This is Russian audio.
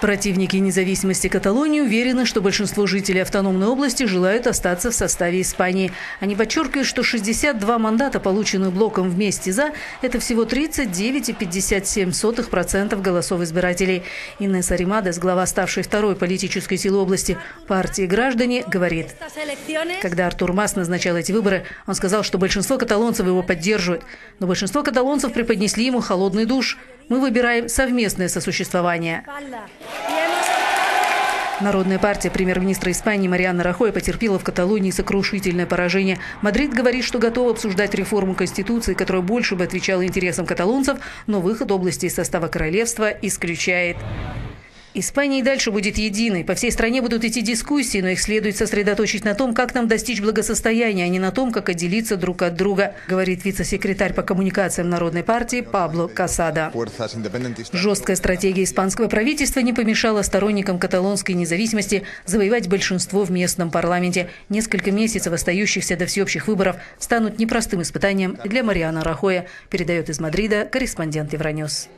Противники независимости Каталонии уверены, что большинство жителей автономной области желают остаться в составе Испании. Они подчеркивают, что 62 мандата, полученных блоком вместе «за», это всего 39,57% голосов избирателей. Инесса Римадес, глава ставшей второй политической силы области партии «Граждане», говорит, когда Артур Мас назначал эти выборы, он сказал, что большинство каталонцев его поддерживают. Но большинство каталонцев преподнесли ему холодный душ. Мы выбираем совместное сосуществование. Народная партия премьер-министра Испании Марианна Рахоя потерпела в Каталонии сокрушительное поражение. Мадрид говорит, что готов обсуждать реформу Конституции, которая больше бы отвечала интересам каталонцев, но выход области из состава королевства исключает. Испания и дальше будет единой. По всей стране будут идти дискуссии, но их следует сосредоточить на том, как нам достичь благосостояния, а не на том, как отделиться друг от друга, говорит вице-секретарь по коммуникациям Народной партии Пабло Касада. Жесткая стратегия испанского правительства не помешала сторонникам каталонской независимости завоевать большинство в местном парламенте. Несколько месяцев, остающихся до всеобщих выборов, станут непростым испытанием для Мариана Рахоя, передает из Мадрида корреспондент Евроньюз.